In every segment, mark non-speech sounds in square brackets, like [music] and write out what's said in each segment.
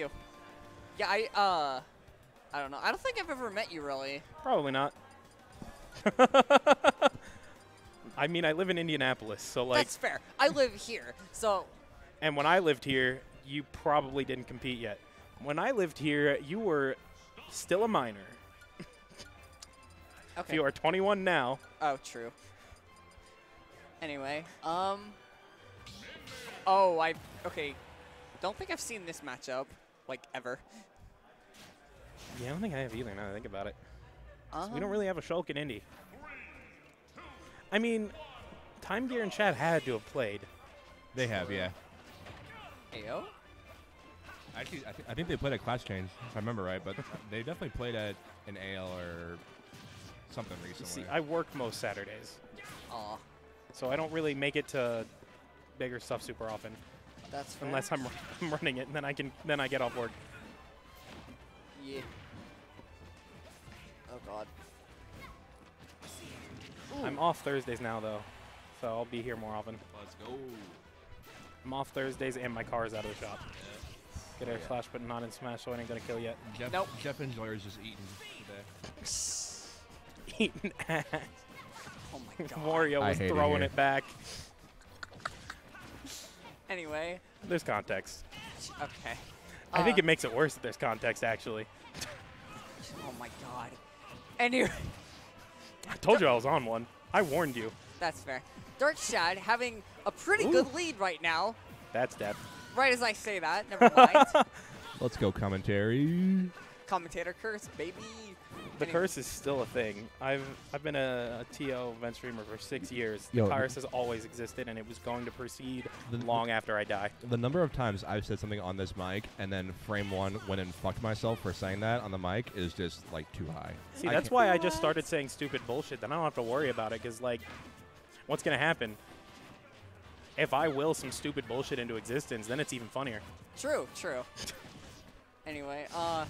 you. Yeah, I uh, I don't know. I don't think I've ever met you really. Probably not. [laughs] I mean, I live in Indianapolis, so like, That's fair. I live here, so and when I lived here, you probably didn't compete yet. When I lived here, you were still a minor. [laughs] If okay. you are 21 now, Oh, true. Anyway, um. Oh, I okay. Don't think I've seen this matchup like ever. yeah, I don't think I have either. Now that I think about it, Um, we don't really have a Shulk in Indy. I mean, Time Gear and Shad had to have played. They have, yeah. Ayo. Actually, I, th- I think they played at Clash Change, if I remember right, but [laughs] they definitely played at an AL or something recently. See, I work most Saturdays, Aw, so I don't really make it to bigger stuff super often, that's fair. unless I'm, [laughs] I'm running it, and then I can then I get off work. Yeah. Oh God. I'm off Thursdays now though, so I'll be here more often. Let's go. I'm off Thursdays and my car is out of the shop. Get air Yeah. slash, but not in Smash, so I ain't gonna kill yet. Jeff, Nope. Jeff Enjoyer's just eating today. [laughs] Eating ass. Oh my God. [laughs] Wario I was hate it throwing it back. Anyway, There's context. okay. I think Uh, it makes it worse if there's context, actually. Oh my God. Anyway, I told you I was on one. I warned you. that's fair. Darkshad having a pretty Ooh. good lead right now. That's dead. Right as I say that, never mind. [laughs] Let's go commentary. Commentator curse, baby. The curse is still a thing. I've I've been a, a TO event streamer for six years. The Yo, curse has always existed, and it was going to proceed The- long after I die. The number of times I've said something on this mic and then frame one went and fucked myself for saying that on the mic is just like too high. See, I that's can't- why I just started saying stupid bullshit. Then I don't have to worry about it, because like, what's gonna happen? If I will some stupid bullshit into existence, then it's even funnier. True, true. anyway, uh.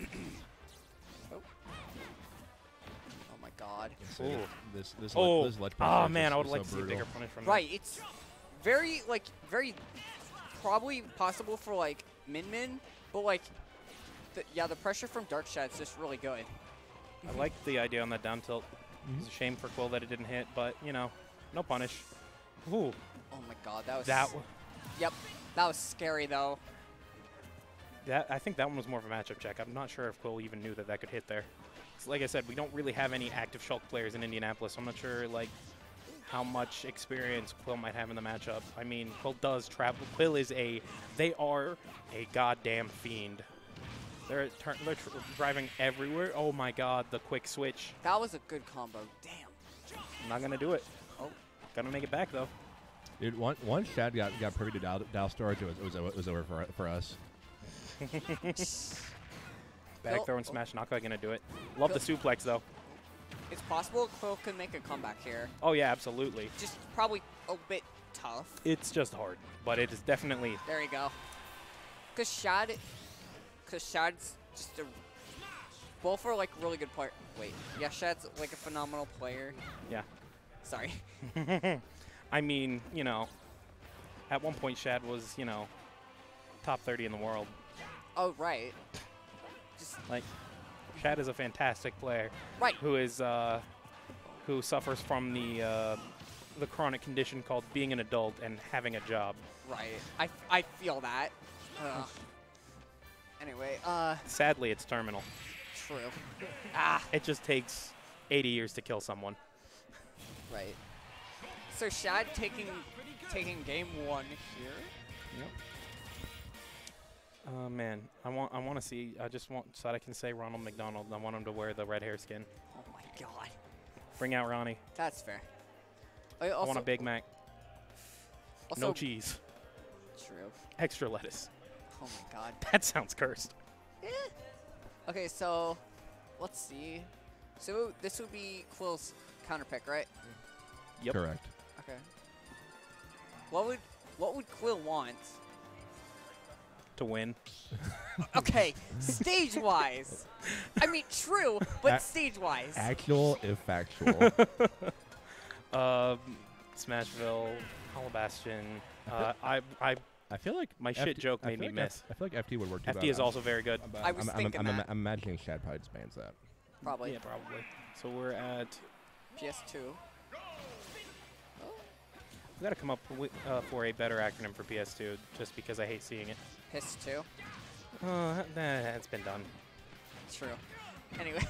[clears throat] oh. oh my god. So Ooh. This this Oh, ledge, this ledge oh pressure is man, I would is like so to see a bigger punish from that. Right, it's very, like, very probably possible for, like, Min Min, but, like, the, yeah, the pressure from Dark Shad's just really good. I like the idea on that down tilt. Mm-hmm. It's a shame for Quill that it didn't hit, but you know, no punish. Ooh, Oh my god, that was. that Yep, that was scary, though. That I think that one was more of a matchup check. I'm not sure if Quill even knew that that could hit there. 'Cause like I said, we don't really have any active Shulk players in Indianapolis. So I'm not sure like how much experience Quill might have in the matchup. I mean, Quill does travel. Quill is a they are a goddamn fiend. They're, turn, they're tr- driving everywhere. Oh my god, the quick switch. That was a good combo. Damn. I'm not gonna do it. Oh. Gotta make it back though. Dude, one, once Shad got, got privy to Dow, Dow storage, it was, it was, it was over for, for us. [laughs] Back throw and smash. Not quite gonna do it. Love the suplex though. It's possible Quill could make a comeback here. Oh yeah, absolutely. Just probably a bit tough. It's just hard, but it is definitely There you go. Cause Shad, cause Shad's just a both are like really good player. Wait, yeah, Shad's like a phenomenal player. yeah. Sorry. [laughs] I mean, you know, at one point Shad was, you know, top 30 in the world. Oh right. Just Like, Shad is a fantastic player right. who is, uh, who suffers from the, uh, the chronic condition called being an adult and having a job. Right. I, I feel that. Ugh. Anyway, uh, Sadly, it's terminal. true. [laughs] Ah, It just takes 80 years to kill someone. right. So Shad taking taking game one here. Yep. Oh man, I want I want to see. I just want so that I can say Ronald McDonald. I want him to wear the red hair skin. Oh my god. Bring out Ronnie. That's fair. I I want a Big Mac, also no cheese, True. extra lettuce. Oh my god. [laughs] That sounds cursed. Yeah. Okay, so let's see. So this would be Quill's counter pick, right? Yep. Correct. Okay. What would what would Quill want? To win. [laughs] Okay, stage wise. I mean, true, but A- stage wise. Actual if factual. [laughs] Um, Smashville, Hollow Bastion. Uh, I I I feel like My shit joke made me like miss. F- I feel like FT would work too. FT but is also very good. I was I'm, thinking I'm, I'm, that. I'm imagining Shad probably just bans that. Probably. Yeah, probably. So we're at. PS2. We got to come up with, uh, for a better acronym for PS2, just because I hate seeing it. PS2. Uh, that- that's been done. True. Anyway.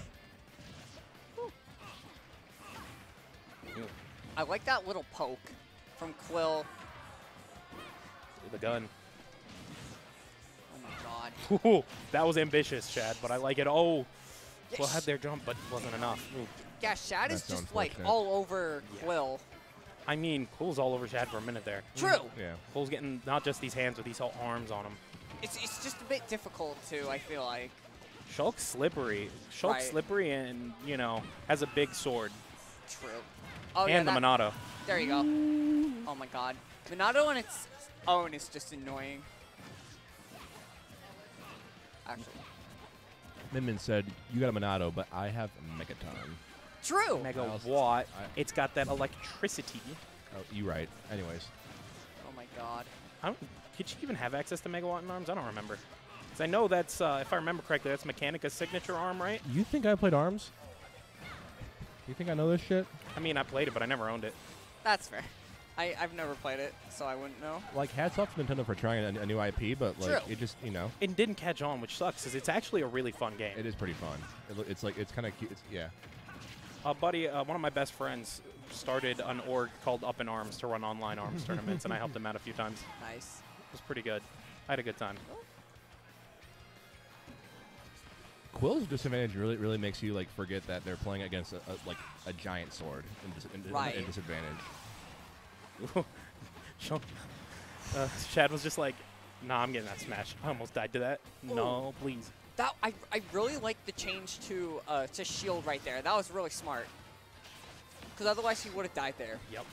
I like that little poke from Quill. The gun. Oh my god. Ooh, that was ambitious, Shad, but I like it. Oh, Yeah, well, had their jump, but wasn't enough. Ooh. yeah Shad is just like all over Yeah. Quill. I mean, Quill's all over Shad for a minute there. True. Mm-hmm. Yeah. Quill's getting not just these hands, but these whole arms on him. It's, it's just a bit difficult too, I feel like. Shulk's slippery. Shulk's Right. slippery and, you know, has a big sword. True. Oh yeah, and the that- Monado. There you go. Oh my god. Monado on its own is just annoying. Actually. Minmin said, "You got a Monado, but I have Megaton." True. Mega I watt. It's got that electricity. Oh, you right. Anyways, Oh my god. I don't, did she even have access to Mega Megawatt in arms? I don't remember. Because I know that's, uh, if I remember correctly, that's Mechanica's signature arm, right? you think I played Arms? You think I know this shit? I mean, I played it, but I never owned it. That's fair. I, I've never played it, so I wouldn't know. Like, hats off to Nintendo for trying a, a new IP, but like, True. it just, you know, It didn't catch on, which sucks, because it's actually a really fun game. it is pretty fun. It, loo- it's like it's kind of cute. It's, yeah. A buddy, uh, one of my best friends, started an org called Up in Arms to run online arms [laughs] tournaments, and I helped him out a few times. Nice. It was pretty good. I had a good time. Quill's disadvantage really, really makes you like forget that they're playing against a, a, like a giant sword in, dis- in, in- Right. in disadvantage. [laughs] Shul- uh, Shad was just like, "Nah, I'm getting that smash." I almost died to that. No, please. That I, I really like the change to uh, to shield right there. That was really smart. Because otherwise he would have died there. Yep.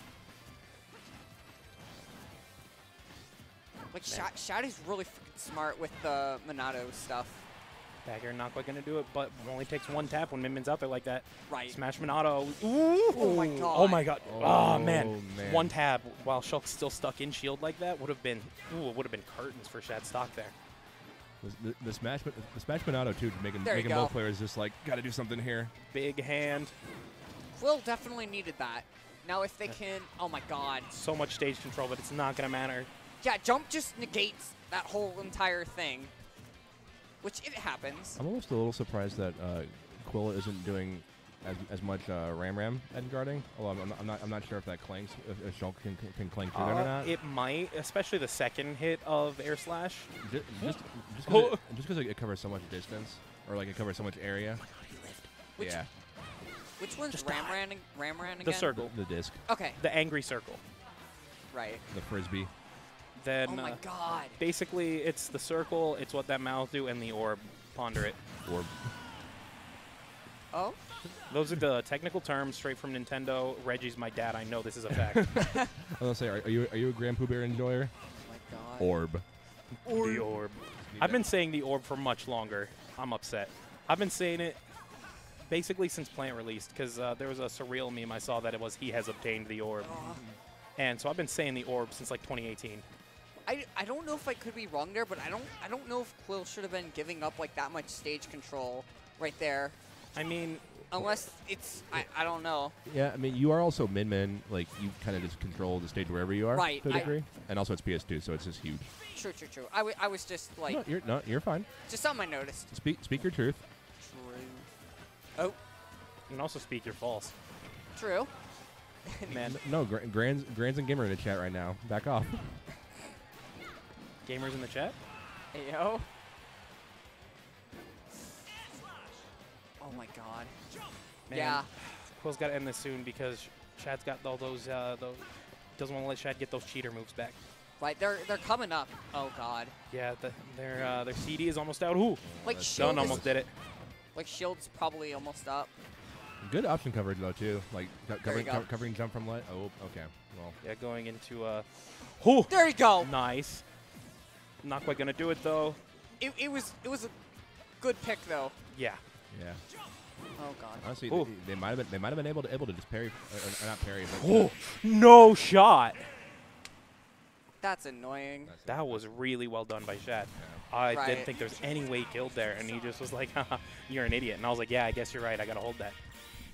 Like Shad, Shad is really freaking smart with the Monado stuff. Dagger not quite gonna do it, but only takes one tap when Minmin's out there like that. Right. Smash Monado. Ooh. Oh my God. Oh my god. god. Oh, Oh, man. man. One tab while Shulk's still stuck in shield like that would have been. Ooh, it would have been curtains for Shad stock there. The, the, the Smash, the Smash Monado too, making There making both players just like got to do something here. Big hand. Quill definitely needed that. Now if they can, oh my god. So much stage control, but it's not gonna matter. Yeah, jump just negates that whole entire thing. Which it happens. I'm almost a little surprised that uh, Quill isn't doing as, as much uh, Ramram edge guarding. Although I'm, I'm not I'm not sure if that clanks if, if Shulk can, can, can clank through that or Uh, not. it might, especially the second hit of Air Slash. Ju- just just Oh. because it, just 'cause it covers so much distance or like it covers so much area. Oh God, he lived. which, yeah, Which one's Just Ram die. Ran, Ram again? The circle. the disc, Okay, The angry circle. right. the frisbee. Then oh my uh, god. basically it's the circle, it's what that mouth do, and the orb. Ponder it. Or Oh? Those are the technical terms straight from Nintendo. Reggie's my dad. I know this is a fact. [laughs] I was gonna say, are, are you are you a Grand Pooh Bear enjoyer? Oh my god. Orb. the orb. I've been saying the orb for much longer. I'm upset. I've been saying it basically since Plant released because uh, there was a surreal meme I saw that it was he has obtained the orb, Ugh. and so I've been saying the orb since like 2018. I, I don't know if I could be wrong there, but I don't I don't know if Quill should have been giving up like that much stage control right there. I mean, Unless it's I, I don't know. Yeah, I mean, you are also Min Min. Like, you kind of just control the stage wherever you are, Right, To a I- degree. and also, it's PS2, so it's just huge. True, true, true. I, w- I was just like no, you're no, you're fine. just something I noticed. Speak speak your truth. True. Oh, you can also speak your false. true. [laughs] Man, No, Gra- Grands Grands and Gamer in the chat right now. Back off. gamers in the chat. Ayo. Oh my god. Man, Yeah. Quill's got to end this soon because Shad's got all those. Uh, those doesn't want to let Shad get those cheater moves back. Right, they're they're coming up. Oh god. Yeah, the, their uh, their CD is almost out. Ooh, Like shield almost did it. like shield's probably almost up. Good option coverage though too. Like co- covering go. co- covering jump from light. Oh, okay. Well, Yeah, going into uh. Ooh, There you go. nice. Not quite gonna do it though. It, it was it was a good pick though. Yeah. Yeah. Oh god. Honestly, Ooh. they, they might have been they might have been able to able to just parry or, or not parry, but Oh, no shot. That's annoying. That was really well done by Shad. Yeah. I Right. didn't think there was any way he killed there, and he just was like, [laughs] "You're an idiot." And I was like, "Yeah, I guess you're right. I gotta hold that."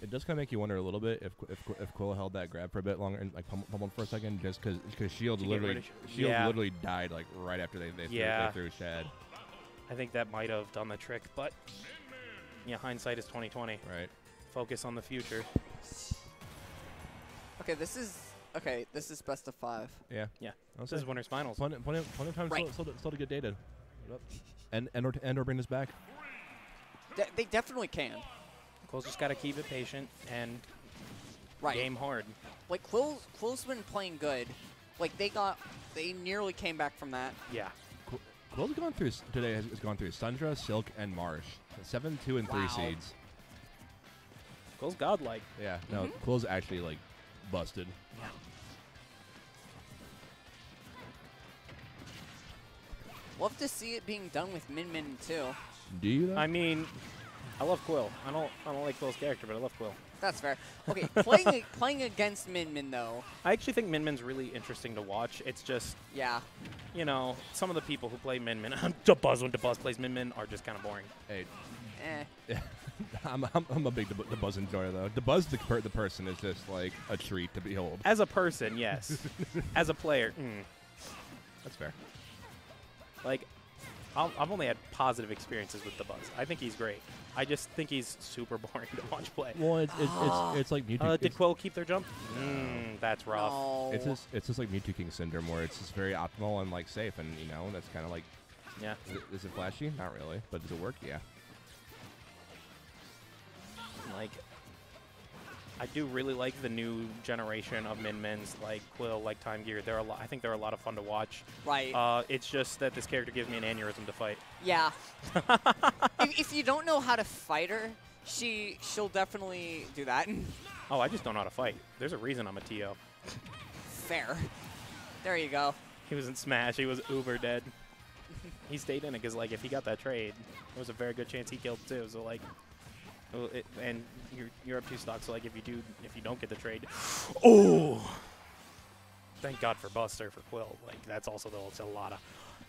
It does kind of make you wonder a little bit if Qu- if, Qu- if Quill held that grab for a bit longer and like pum- pummeled for a second, just because Shield To literally rid Sh- Shield Yeah. literally died like right after they they, Yeah. threw, they threw Shad. I think that might have done the trick, but yeah, hindsight is 2020. Right. Focus on the future. Okay, this is okay. This is best of five. Yeah. Yeah. I'll This is winners finals. Plenty, plenty, plenty of time Right. still, still, to- still to get dated. And and or, and or bring this back. De- they definitely can. Quill's just gotta keep it patient and Right. game hard. Like Quill's, Quill's been playing good. Like they got, they nearly came back from that. Yeah. Qu- Quill's gone through today has, has gone through Sundra, Silk, and Marsh. Seven, two, and three Wow. seeds. Quill's godlike. Yeah. No, Mhm. Quill's actually like busted. Yeah. Love to see it being done with Min Min too. Do you? Though? I mean, I love Quill. I don't I don't like Quill's character, but I love Quill. That's fair. Okay, [laughs] playing playing against Min Min though. I actually think Min Min's really interesting to watch. It's just, Yeah. you know, some of the people who play Min Min, [laughs] Dabuz when Dabuz plays Min Min, are just kind of boring. hey, Eh. [laughs] I'm, I'm, I'm a big Dabuz enjoyer though. Dabuz the, per, the person is just like a treat to behold. As a person, yes. As a player, mm. That's fair. like, I'll, I've only had positive experiences with Dabuz. I think he's great. I just think he's super [laughs] boring to watch play. Well, it's it's, it's, [gasps] it's like Mewtwo. Uh, did it's, Quill keep their jump? Mm, that's rough. No. it's just it's just like Mew2King Syndrome, where it's just very optimal and like safe, and you know that's kind of like. Yeah. Is it, is it flashy? Not really, but does it work? Yeah. Like, I do really like the new generation of Min Mins, like Quill, like Time Gear. They're a lot. I think they're a lot of fun to watch. right. Uh, it's just that this character gives me an aneurysm to fight. yeah. [laughs] if, if you don't know how to fight her, she she'll definitely do that. [laughs] Oh, I just don't know how to fight. There's a reason I'm a TO. fair. There you go. He was in Smash. He was uber dead. [laughs] he stayed in it because, like, if he got that trade, there was a very good chance he killed too. So, like, it, and you're you're up two stocks. So, like, if you do, if you don't get the trade, [gasps] oh, thank God for Buster for Quill. Like, that's also though it's a lot of,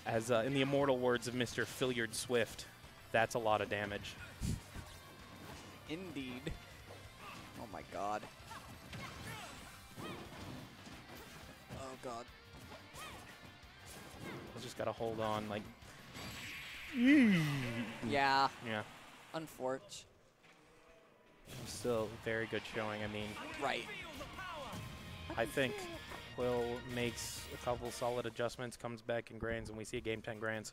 as uh, in the immortal words of Mr. Filliard Swift, that's a lot of damage. Indeed. Oh my god. Oh god. I just gotta hold on. Like, Yeah. yeah, Unfortunate. Still very good showing. I mean, Right. I think Quill makes a couple solid adjustments, comes back in grands, and we see a game 10 grands.